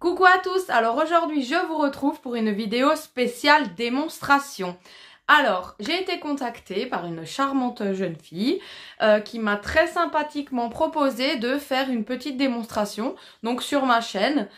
Coucou à tous, alors aujourd'hui je vous retrouve pour une vidéo spéciale démonstration. Alors, j'ai été contactée par une charmante jeune fille euh, qui m'a très sympathiquement proposé de faire une petite démonstration, donc sur ma chaîne,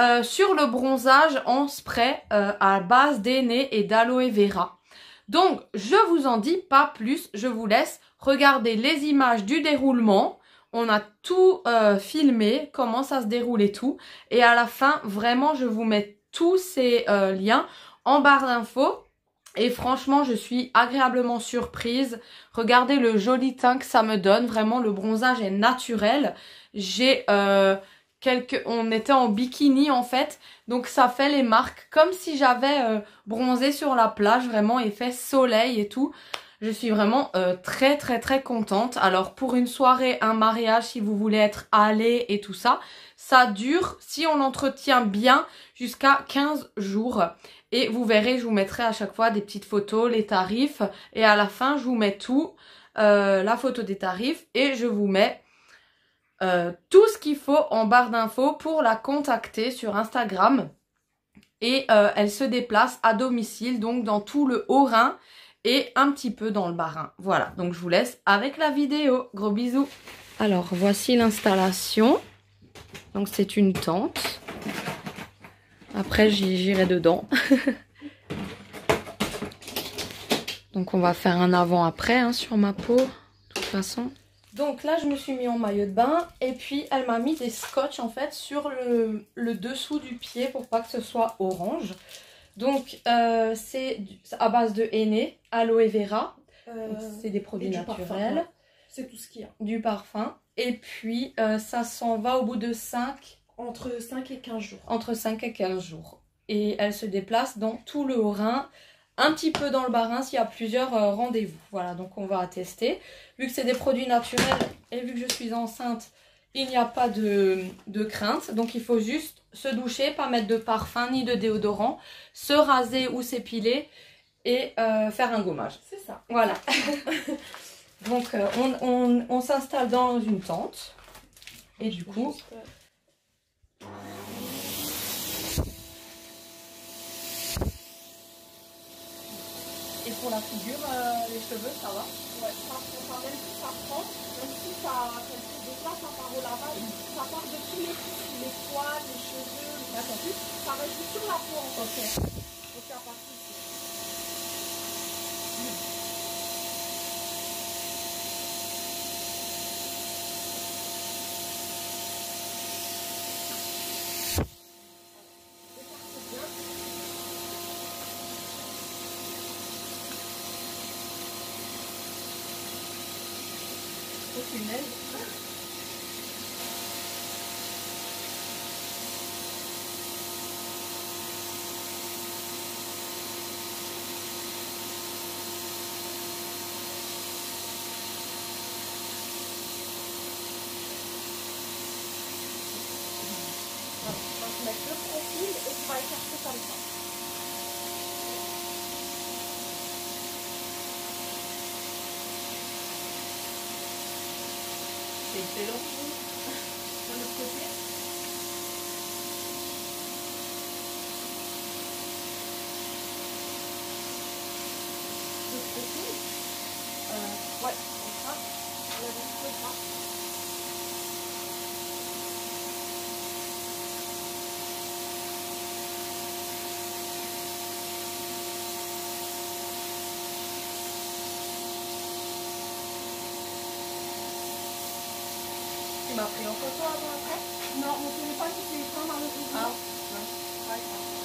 euh, sur le bronzage en spray euh, à base d'aînée et d'aloe vera. Donc, je vous en dis pas plus, je vous laisse regarder les images du déroulement on a tout euh, filmé, comment ça se déroule tout. Et à la fin, vraiment, je vous mets tous ces euh, liens en barre d'infos. Et franchement, je suis agréablement surprise. Regardez le joli teint que ça me donne. Vraiment, le bronzage est naturel. J'ai euh, quelques... On était en bikini en fait. Donc ça fait les marques comme si j'avais bronzé sur la plage. Vraiment, effet soleil et tout. Je suis vraiment euh, très très très contente. Alors pour une soirée, un mariage, si vous voulez être allé et tout ça, ça dure, si on l'entretient bien, jusqu'à 15 jours. Et vous verrez, je vous mettrai à chaque fois des petites photos, les tarifs. Et à la fin, je vous mets tout, euh, la photo des tarifs. Et je vous mets euh, tout ce qu'il faut en barre d'infos pour la contacter sur Instagram. Et elle se déplace à domicile, donc dans tout le Haut-Rhin et un petit peu dans le barin. Voilà, donc je vous laisse avec la vidéo. Gros bisous. Alors, voici l'installation. Donc, c'est une tente. Après, j'irai dedans. donc, on va faire un avant-après hein, sur ma peau, de toute façon. Donc là, je me suis mis en maillot de bain et puis elle m'a mis des scotch en fait sur le, le, dessous du pied pour pas que ce soit orange. Donc, euh, c'est à base de henné, aloe vera. Euh, c'est des produits naturels. C'est tout ce qu'il y a. Du parfum. Et puis, euh, ça s'en va au bout de 5... Entre 5 et 15 jours. Entre 5 et 15 jours. Et elle se déplace dans tout le Haut-Rhin, un petit peu dans le Bas-Rhin s'il y a plusieurs rendez-vous. Voilà, donc on va tester. Vu que c'est des produits naturels et vu que je suis enceinte, il n'y a pas de, crainte. Donc il faut juste se doucher, pas mettre de parfum ni de déodorant, se raser ou s'épiler et euh, faire un gommage. C'est ça. Voilà. Donc euh, on, s'installe dans une tente. Et du coup... Et pour la figure, euh, les cheveux, ça va Ouais, ça, ça, même si ça prend, même si ça, ça, ça part au lavage, ça part de tous les les poils, les cheveux, les ça reste sur la peau en fait. Ok, à partir Au vai participar então. Tem que ter um. Vamos escolher? Uh, what? Top? M'a pris en photo avant après. Non, mon téléphone, c'est quand dans le Ah.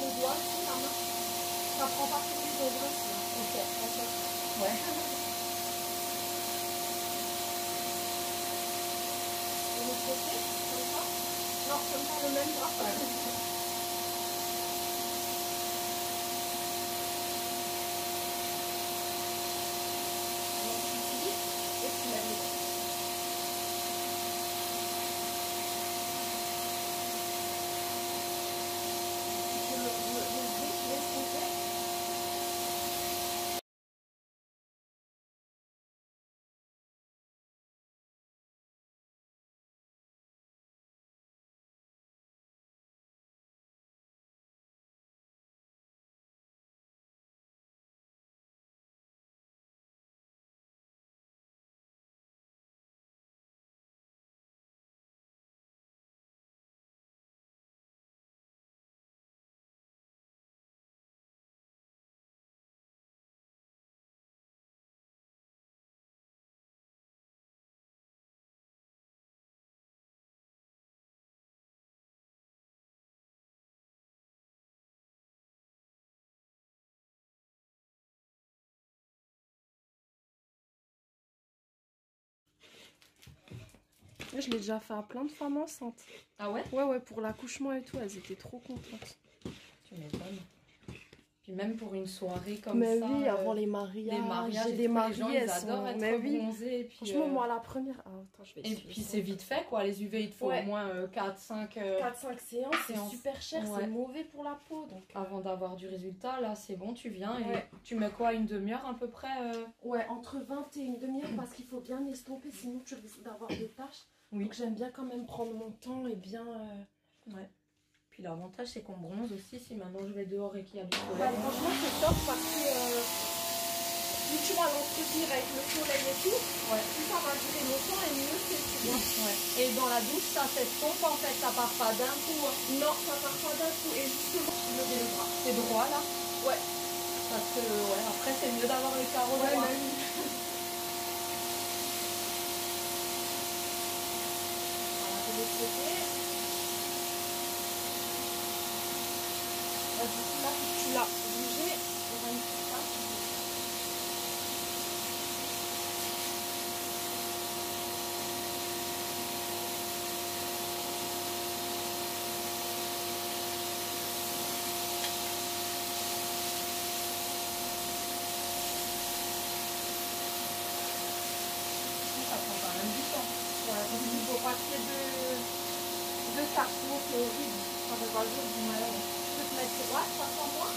Les doigts aussi, la main. Ça prend pas sur les hein. Ok, d'accord. Ouais. Et l'autre côté, comme ça Non, comme ça, le même bras. Alors, tu utilises et tu lèves les bras. Je le, je, le- je le dis, je laisse tomber. Je l'ai déjà fait à plein de femmes enceintes. Ah ouais? Ouais, ouais, pour l'accouchement et tout, elles étaient trop contentes. Tu m'étonnes. Puis même pour une soirée comme mais ça. oui, euh, avant les mariages, les mariages, des les gens, elles adorent sont... être Mais oui, bronzés. Et puis, franchement, euh, moi, la première... Ah, attends, je vais Et puis c'est vite fait quoi, les UV il te faut Ouais. au moins euh, 4-5 4-5 séances, c'est super cher, Ouais. c'est mauvais pour la peau, donc... avant d'avoir du résultat. Là c'est bon, tu viens Ouais. et tu mets quoi une demi-heure à peu près euh? Ouais, entre 20 et une demi-heure, parce qu'il faut bien estomper, sinon tu risques d'avoir des taches. Oui. Donc j'aime bien quand même prendre mon temps et bien... euh, Ouais. Puis l'avantage c'est qu'on bronze aussi si maintenant je vais dehors et qu'il y a du Bah, soleil. franchement, c'est top parce que euh, plus tu vas l'entretenir avec le soleil et tout, Ouais. plus ça va durer longtemps et mieux c'est, tu vois. Ouais. Et dans la douche ça s'estompe en fait, ça part pas d'un coup. hein. Non, ça part pas d'un coup et justement, je levais le bras. C'est droit là? Ouais. Parce que ouais, après c'est mieux d'avoir les carreaux Ouais, droits. mais oui. Voilà, de l'autre côté. Là, là. Ça prend quand même du temps. Qu'il faut taches, sinon c'est horrible. Ça fait pas joli. Ouais. Tu peux te mettre droite, ça sent moi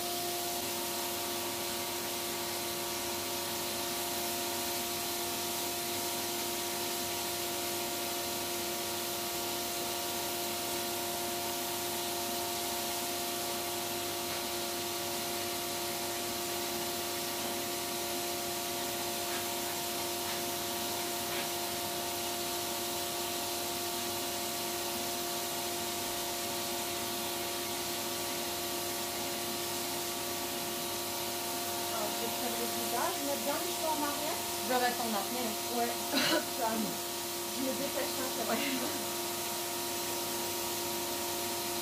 Alors, je vais faire le mettre bien en arrière. Je en. Ouais, je me dépêche un peu.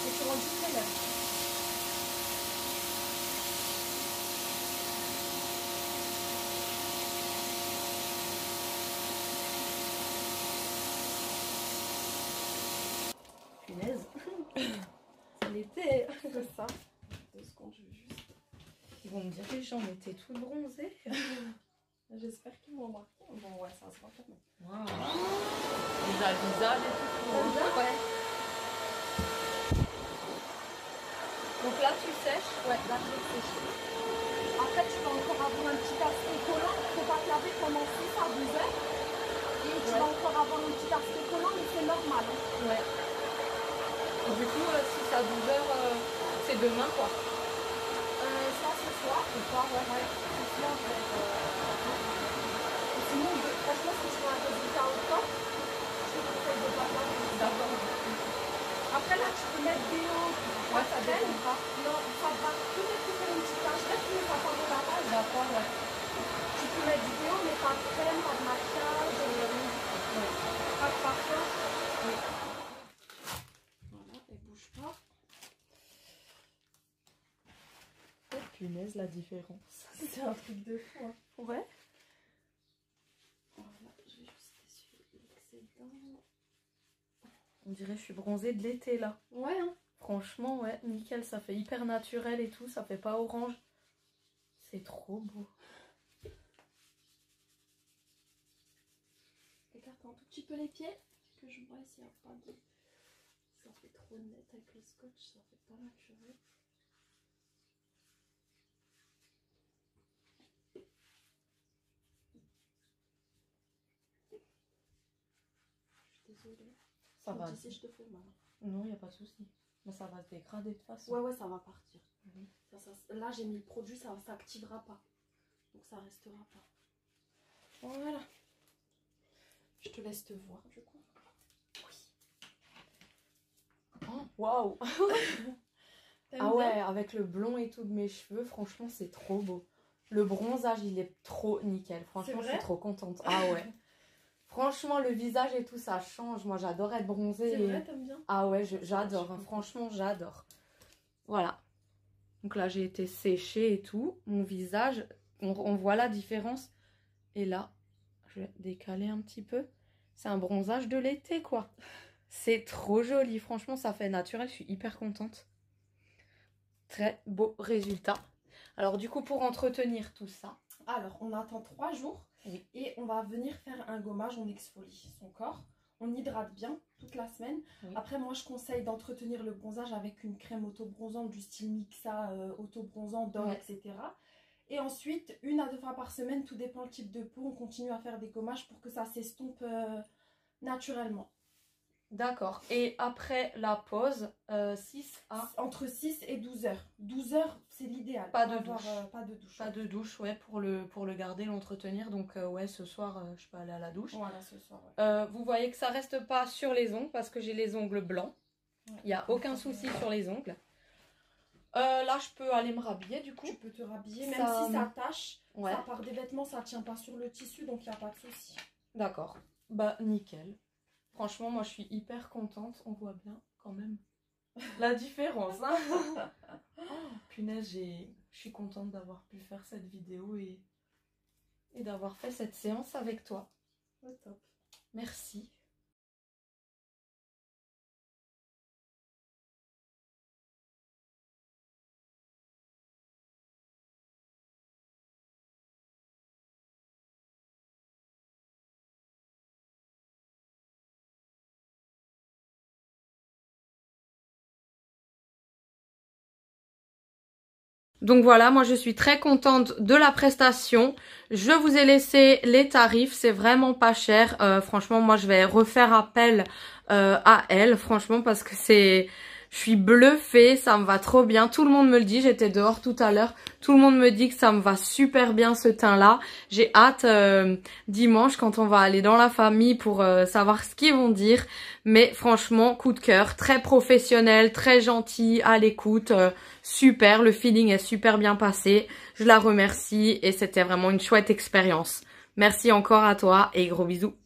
Et tu rentres juste les lèvres. Punaise. C'est l'été. C'est ça. Deux secondes, je vais juste. Ils vont me dire les gens étaient toutes bronzées. J'espère qu'ils m'ont remarqué. Bon, ouais, ça se voir quand même. Waouh. Déjà le visage et tout. Ouais. Donc là tu sèches? Ouais, là, je sécher. Après, tu vas encore avoir un petit aspect collant. Faut pas te laver pendant 6 à 12 heures. Et tu Ouais. vas encore avoir un petit aspect collant, mais c'est normal. hein. Ouais. Du coup, euh, si ça a 12 heures, euh, c'est demain quoi. Euh, ce soir. Euh, Sinon, 2-3 franchement, un résultat pas. Après, là, tu peux mettre des hauts. Ça pas. Non, ça va une petite ouais. Tu peux mettre du mais pas de crème, pas de maquillage, euh, pas de elle bouge pas. Oh, punaise, la différence. C'est un truc de fou. Hein. Ouais. Voilà, je vais juste essuyer l'excédent. On dirait que je suis bronzée de l'été là. Ouais, hein. Franchement, ouais, nickel, ça fait hyper naturel et tout, ça fait pas orange. C'est trop beau. Écarte un tout petit peu les pieds, que je vois s'il n'y a pas de... Ça fait trop net avec le scotch, ça fait pas naturel. Désolée. Ça va. Si je te fais mal. Non, y a pas de souci. Mais ça va se dégrader de toute façon. Ouais, ouais, ça va partir. Oui. Ça, ça- là, j'ai mis le produit, ça s'activera pas. Donc, ça restera pas. Voilà. Je te laisse te voir, du coup. Oh, Waouh Ah ouais, avec le blond et tout de mes cheveux, franchement, c'est trop beau. Le bronzage, il est trop nickel. Franchement, je suis trop contente. Ah ouais. Franchement, le visage et tout, ça change. Moi, j'adore être bronzée. C'est vrai, t'aimes bien Ah ouais, j'adore. hein. Franchement, j'adore. Voilà. Donc là, j'ai été séchée et tout. Mon visage, on, on voit la différence. Et là, je vais décaler un petit peu. C'est un bronzage de l'été, quoi. C'est trop joli. Franchement, ça fait naturel. Je suis hyper contente. Très beau résultat. Alors, du coup, pour entretenir tout ça, Alors, on attend trois jours Oui. et on va venir faire un gommage, on exfolie son corps. On hydrate bien toute la semaine. Oui. Après, moi, je conseille d'entretenir le bronzage avec une crème auto-bronzante du style Mixa, euh, auto-bronzant, d'or, Ouais. etc. Et ensuite, une à deux fois par semaine, tout dépend le type de peau, on continue à faire des gommages pour que ça s'estompe euh, naturellement. D'accord. Et après la pause, euh, 6 à Entre 6 et 12 heures. 12 heures, c'est l'idéal. Pas de avoir, douche. euh, pas de douche. Pas de douche, ouais, pour le, pour le garder, l'entretenir. Donc, euh, ouais, ce soir, euh, je peux aller à la douche. Voilà, ce soir. ouais. Euh, vous voyez que ça reste pas sur les ongles parce que j'ai les ongles blancs. Ouais. Il n'y a aucun souci sur les ongles. Euh, là, je peux aller me rhabiller du coup. Tu peux te rhabiller, même Ça- si ça tâche. Ouais, Ça part des vêtements, ça tient pas sur le tissu, donc il n'y a pas de souci. d'accord. Bah, nickel. Franchement, moi, je suis hyper contente. On voit bien quand même la différence. hein. Oh, punaise, je suis contente d'avoir pu faire cette vidéo et, et d'avoir fait cette séance avec toi. Au top. Merci. Donc voilà, moi je suis très contente de la prestation. Je vous ai laissé les tarifs, c'est vraiment pas cher. Euh, franchement, moi je vais refaire appel euh, à elle, franchement, parce que c'est... Je suis bluffée, ça me va trop bien. Tout le monde me le dit, j'étais dehors tout à l'heure. Tout le monde me dit que ça me va super bien ce teint-là. J'ai hâte euh, dimanche quand on va aller dans la famille pour euh, savoir ce qu'ils vont dire. Mais franchement, coup de cœur, très professionnel, très gentil, à l'écoute. euh, super, le feeling est super bien passé. Je la remercie et c'était vraiment une chouette expérience. Merci encore à toi et gros bisous.